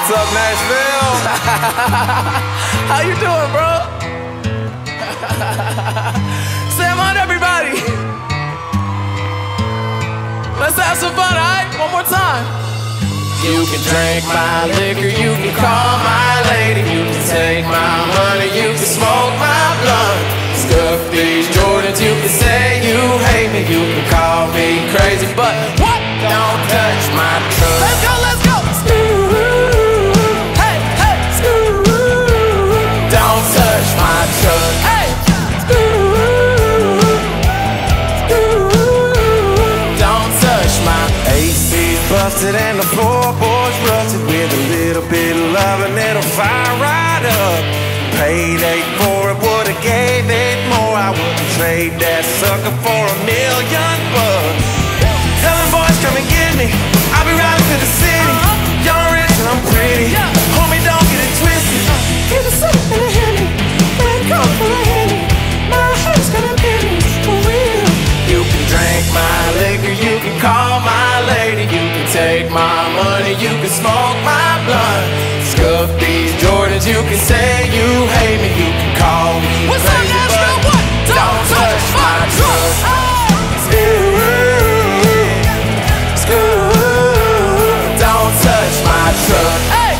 What's up, Nashville? How you doing, bro? Sam Hunt everybody. Let's have some fun, alright? One more time. You can drink my liquor, you can call my lady, you can take my money, you can smoke my blunt. Scuff these Jordans, you can say AC's busted and the floorboards rusted with a little bit of love and it'll fire right up. Paid eight for it, would've gave eight more. I wouldn't trade that sucker for a million bucks. Tell them boys come and get me. I'll be riding to the city. Uh-huh. Young, rich, and I'm pretty. Homie, don't get it twisted. Get a sip and a Henny, coat for a Henny. My head's gonna penny, for real. You can drink my liquor, you can call you can say you hate me, you can call me What's up, crazy, Nashville? but What? Don't touch my truck. Don't touch my truck. Hey,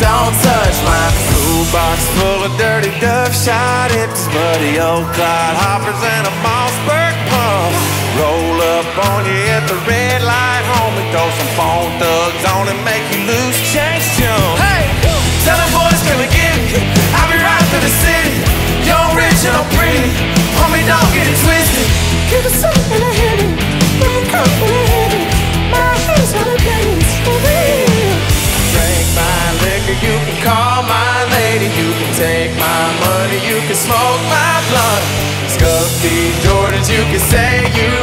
Don't touch my Toolbox full of dirty Duff shot hips, muddy old Clyde hoppers, and a Mossberg pump. Roll up on you at the red light, homie. Throw some Bone Thugs on and make you lose change jump. Hey, Tell them boys come and get. I'll be riding through the city. Young, rich, and I'm pretty. Homie, don't get it twisted. get a sip and a Henny, red coat for a Henny. My head's gonna penny, for real. drink my liquor, you can call my lady, you can take my money, you can smoke my blunt. Scuff these Jordans, you can say you